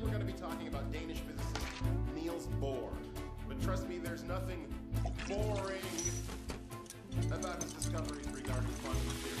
going to be talking about Danish physicist Niels Bohr. But trust me, there's nothing boring about his discoveries regarding quantum theory.